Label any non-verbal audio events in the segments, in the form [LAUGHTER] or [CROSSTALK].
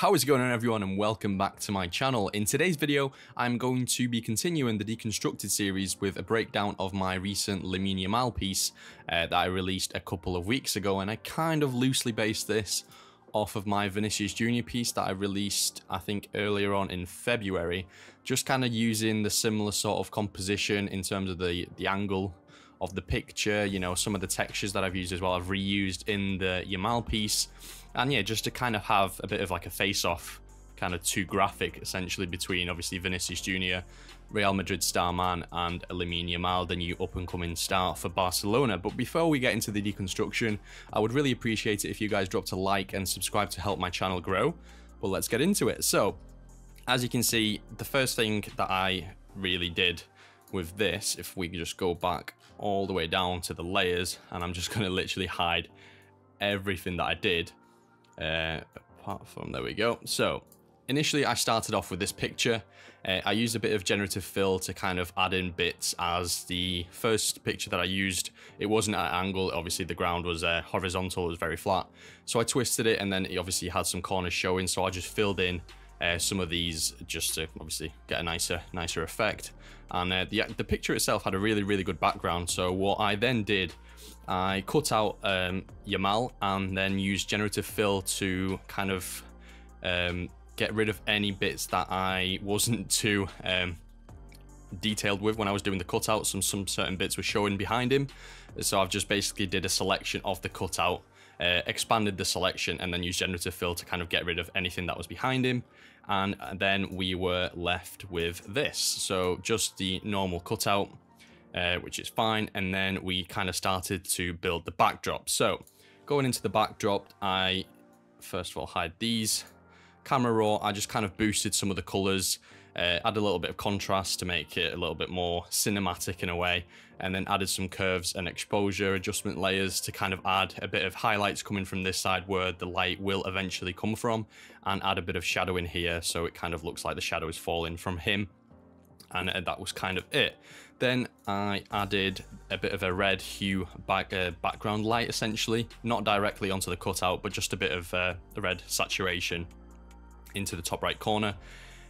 How is it going on everyone and welcome back to my channel. In today's video, I'm going to be continuing the Deconstructed series with a breakdown of my recent Lamine Yamal piece uh, that I released a couple of weeks ago and I kind of loosely based this off of my Vinicius Jr. piece that I released I think earlier on in February, just kind of using the similar sort of composition in terms of the, the angle of the picture, you know, some of the textures that I've used as well I've reused in the Yamal piece and yeah, just to kind of have a bit of like a face-off, kind of two graphic essentially between obviously Vinicius Jr., Real Madrid star man, and Lamine Yamal, the new up-and-coming star for Barcelona. But before we get into the deconstruction, I would really appreciate it if you guys dropped a like and subscribe to help my channel grow. But let's get into it. So, as you can see, the first thing that I really did with this, if we just go back all the way down to the layers, and I'm just [LAUGHS] going to literally hide everything that I did, uh, apart from, there we go. So initially I started off with this picture. Uh, I used a bit of generative fill to kind of add in bits as the first picture that I used, it wasn't at an angle. Obviously the ground was uh, horizontal, it was very flat. So I twisted it and then it obviously had some corners showing. So I just filled in uh, some of these just to obviously get a nicer, nicer effect. And uh, the, the picture itself had a really, really good background. So what I then did I cut out um, Yamal and then used generative fill to kind of um, get rid of any bits that I wasn't [LAUGHS] too um, detailed with when I was doing the cutouts. Some some certain bits were showing behind him, so I've just basically did a selection of the cutout, uh, expanded the selection, and then used generative fill to kind of get rid of anything that was behind him. And then we were left with this. So just the normal cutout uh, which is fine. And then we kind of started to build the backdrop. So going into the backdrop, I first of all hide these. Camera raw, I just kind of boosted some of the colors, uh, add a little bit of contrast to make it a little bit more cinematic in a way, and then added some curves and exposure adjustment layers to kind of add a bit of highlights coming from this side where the light will eventually come from, and add a bit of shadow in here so it kind of looks like the shadow is falling from him and uh, that was kind of it. Then I added a bit of a red hue back, uh, background light essentially, not directly onto the cutout, but just a bit of uh, red saturation into the top right corner.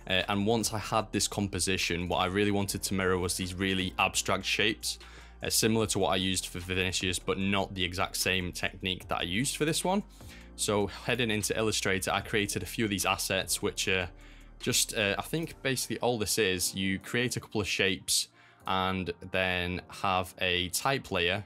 Uh, and once I had this composition, what I really wanted to mirror was these really abstract shapes, uh, similar to what I used for Vinicius, but not the exact same technique that I used for this one. So heading into Illustrator, I created a few of these assets, which are just, uh, I think basically all this is, you create a couple of shapes and then have a type layer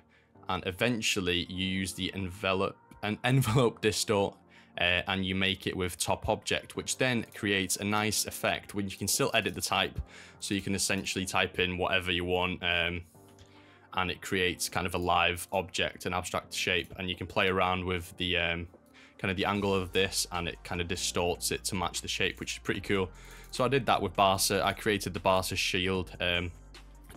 and eventually you use the envelope an [LAUGHS] envelope distort uh, and you make it with top object which then creates a nice effect when you can still edit the type so you can essentially type in whatever you want um, and it creates kind of a live object an abstract shape and you can play around with the um, kind of the angle of this and it kind of distorts it to match the shape, which is pretty cool. So I did that with Barca. I created the Barca shield um,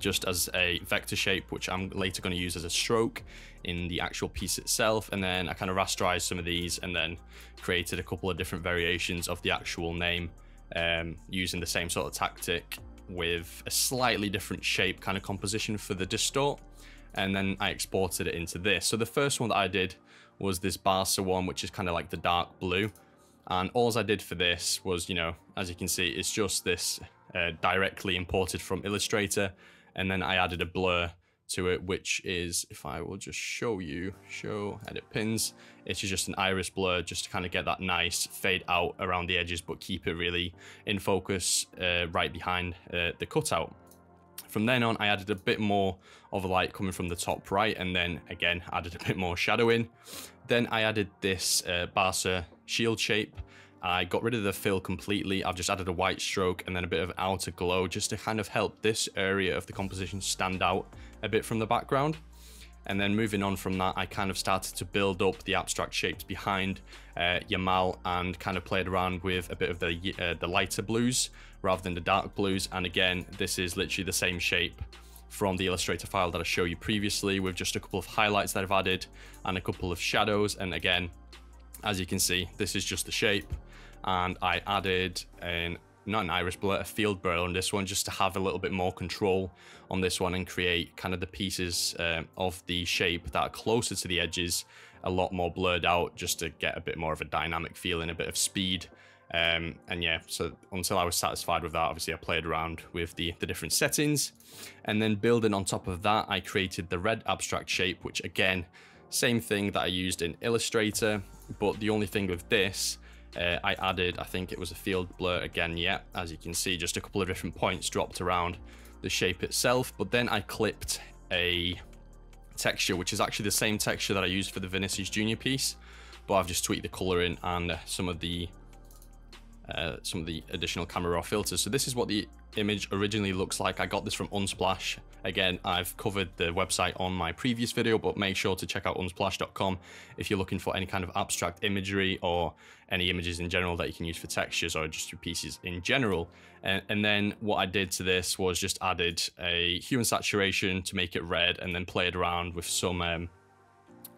just as a vector shape, which I'm later going to use as a stroke in the actual piece itself. And then I kind of rasterized some of these and then created a couple of different variations of the actual name um, using the same sort of tactic with a slightly different shape kind of composition for the distort. And then I exported it into this. So the first one that I did was this Barca one, which is kind of like the dark blue. And all I did for this was, you know, as you can see, it's just this uh, directly imported from Illustrator. And then I added a blur to it, which is, if I will just show you, show edit pins, it's just an iris blur just to kind of get that nice fade out around the edges, but keep it really in focus uh, right behind uh, the cutout. From then on, I added a bit more of a light coming from the top right, and then again, added a bit more shadow in. Then I added this uh, Barca shield shape. I got rid of the fill completely. I've just added a white stroke and then a bit of outer glow just to kind of help this area of the composition stand out a bit from the background. And then moving on from that, I kind of started to build up the abstract shapes behind uh, Yamal and kind of played around with a bit of the, uh, the lighter blues rather than the dark blues. And again, this is literally the same shape from the Illustrator file that I showed you previously with just a couple of highlights that I've added and a couple of shadows. And again, as you can see, this is just the shape. And I added an not an iris blur, a field blur on this one, just to have a little bit more control on this one and create kind of the pieces um, of the shape that are closer to the edges, a lot more blurred out, just to get a bit more of a dynamic feel and a bit of speed Um, and yeah, so until I was satisfied with that, obviously I played around with the, the different settings. And then building on top of that, I created the red abstract shape, which again, same thing that I used in Illustrator, but the only thing with this, uh, I added, I think it was a field blur again, yeah, as you can see, just a couple of different points dropped around the shape itself, but then I clipped a texture, which is actually the same texture that I used for the Vinicius Junior piece, but I've just tweaked the coloring and uh, some of the uh, some of the additional camera raw filters. So this is what the image originally looks like. I got this from Unsplash. Again, I've covered the website on my previous video, but make sure to check out unsplash.com if you're looking for any kind of abstract imagery or any images in general that you can use for textures or just your pieces in general. And, and then what I did to this was just added a hue and saturation to make it red and then played around with some um,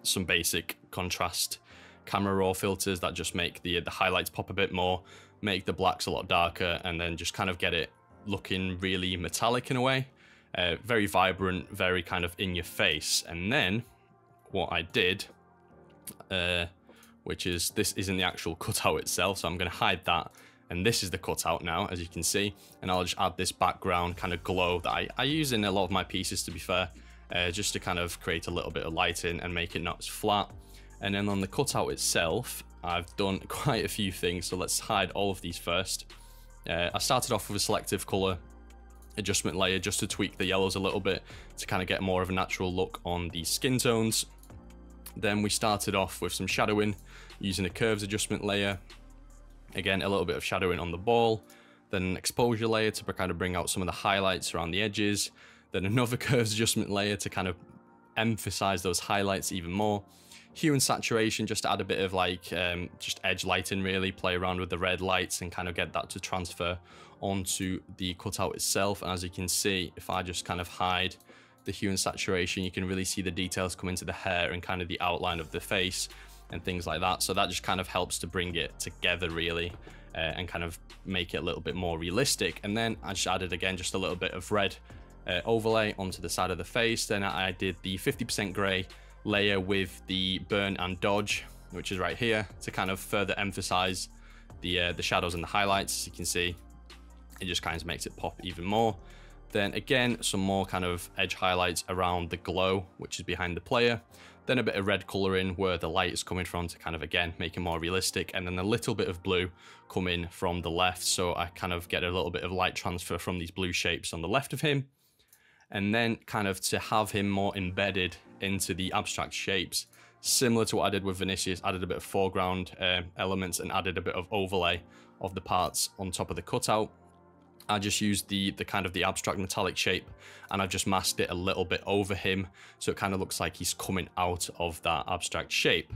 some basic contrast camera raw filters that just make the the highlights pop a bit more make the blacks a lot darker, and then just kind of get it looking really metallic in a way. Uh, very vibrant, very kind of in your face. And then what I did, uh, which is this isn't the actual cutout itself, so I'm going to hide that. And this is the cutout now, as you can see. And I'll just add this background kind of glow that I, I use in a lot of my pieces, to be fair, uh, just to kind of create a little bit of lighting and make it not as flat. And then on the cutout itself, I've done [LAUGHS] quite a few things, so let's hide all of these first. Uh, I started off with a selective color adjustment layer just to tweak the yellows a little bit to kind of get more of a natural look on the skin tones. Then we started off with some shadowing using a curves adjustment layer. Again, a little bit of shadowing on the ball. Then an exposure layer to kind of bring out some of the highlights around the edges. Then another [LAUGHS] curves adjustment layer to kind of emphasize those highlights even more hue and saturation just to add a bit of like um, just edge lighting really play around with the red lights and kind of get that to transfer onto the cutout itself. And as you can see if I just kind of hide the hue and saturation you can really see the details come into the hair and kind of the outline of the face and things like that. So that just kind of helps to bring it together really uh, and kind of make it a little bit more realistic. And then I just added again just a little bit of red uh, overlay onto the side of the face. Then I did the 50% gray layer with the burn and dodge, which is right here, to kind of further emphasize the, uh, the shadows and the highlights. As you can see, it just kind of makes it pop even more. Then again, some more kind of edge highlights around the glow, which is behind the player. Then a bit of red coloring where the light is coming from to kind of, again, make it more realistic. And then a little bit of blue coming from the left. So I kind of get a little bit of light transfer from these blue shapes on the left of him and then kind of to have him more embedded into the abstract shapes, similar to what I did with Vinicius, added a bit of foreground uh, elements and added a bit of overlay of the parts on top of the cutout. I just used the the kind of the abstract metallic shape and I've just masked it a little bit over him so it kind of looks like he's coming out of that abstract shape.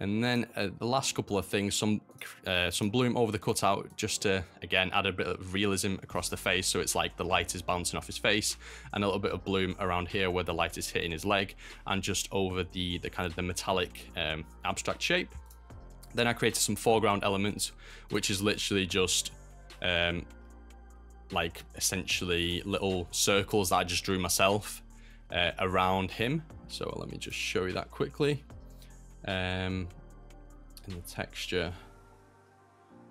And then uh, the last couple of things, some uh, some bloom over the cutout, just to, again, add a bit of realism across the face. So it's like the light is bouncing off his face and a little bit of bloom around here where the light is hitting his leg and just over the, the kind of the metallic um, abstract shape. Then I created some foreground elements, which is literally just um, like essentially little circles that I just drew myself uh, around him. So let me just show you that quickly um, in the texture.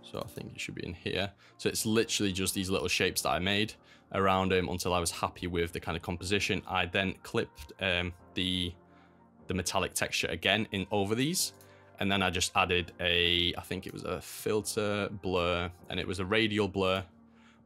So I think it should be in here. So it's literally just these little shapes that I made around him until I was happy with the kind of composition. I then clipped um, the the metallic texture again in over these. And then I just added a, I think it was a filter blur and it was a radial blur,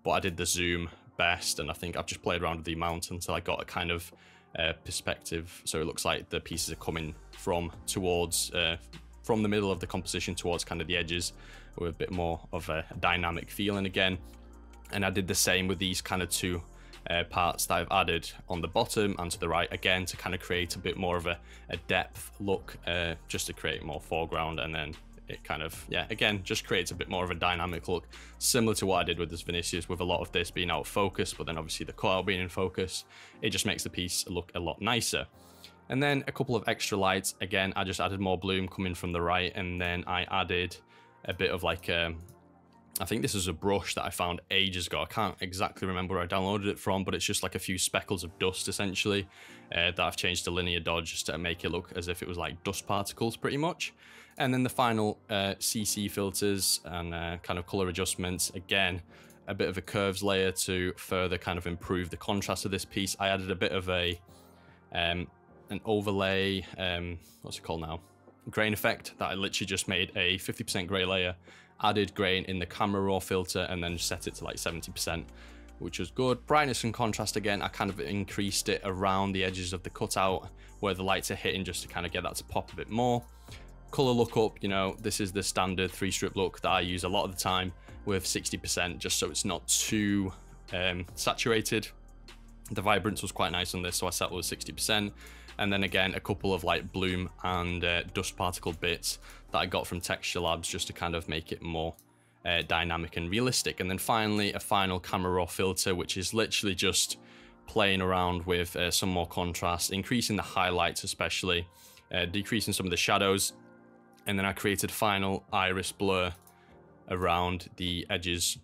but I did the zoom best. And I think I've just played around with the amount until I got a kind of uh, perspective. So it looks like the pieces are coming from towards, uh, from the middle of the composition towards kind of the edges with a bit more of a dynamic feeling again. And I did the same with these kind of two uh, parts that I've added on the bottom and to the right again to kind of create a bit more of a, a depth look uh, just to create more foreground and then it kind of, yeah, again, just creates a bit more of a dynamic look, similar to what I did with this Vinicius, with a lot of this being out of focus, but then obviously the coil being in focus, it just makes the piece look a lot nicer. And then a couple of extra lights, again, I just added more bloom coming from the right, and then I added a bit of like, um, I think this is a brush that I found ages ago. I can't exactly remember where I downloaded it from, but it's just like a few speckles of dust, essentially, uh, that I've changed to linear dodge just to make it look as if it was like dust particles, pretty much. And then the final uh, CC filters and uh, kind of color adjustments. Again, a bit of a curves layer to further kind of improve the contrast of this piece. I added a bit of a um, an overlay, um, what's it called now? Grain effect that I literally just made a 50% gray layer, added grain in the camera raw filter and then set it to like 70%, which was good. Brightness and contrast again, I kind of increased it around the edges of the cutout where the lights are hitting just to kind of get that to pop a bit more. Color lookup, you know, this is the standard three strip look that I use a lot of the time with 60% just so it's not too um, saturated. The vibrance was quite nice on this, so I settled with 60%. And then again, a couple of like bloom and uh, dust particle bits that I got from Texture Labs just to kind of make it more uh, dynamic and realistic. And then finally, a final camera raw filter, which is literally just playing around with uh, some more contrast, increasing the highlights especially, uh, decreasing some of the shadows. And then I created final iris blur around the edges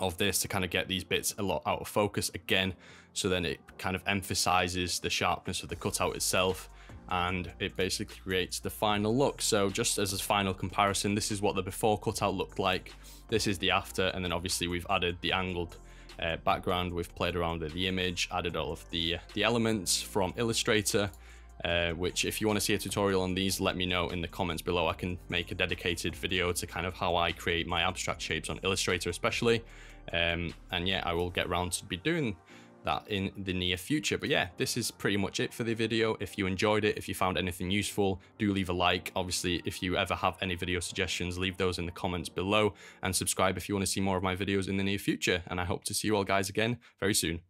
of this to kind of get these bits a lot out of focus again so then it kind of emphasizes the sharpness of the cutout itself and it basically creates the final look so just as a final comparison this is what the before cutout looked like this is the after and then obviously we've added the angled uh, background we've played around with the image added all of the the elements from illustrator uh, which if you want to see a tutorial on these, let me know in the comments below. I can make a dedicated video to kind of how I create my abstract shapes on Illustrator especially. Um, and yeah, I will get around to be doing that in the near future. But yeah, this is pretty much it for the video. If you enjoyed it, if you found anything useful, do leave a like. Obviously, if you ever have any video suggestions, leave those in the comments below and subscribe if you want to see more of my videos in the near future. And I hope to see you all guys again very soon.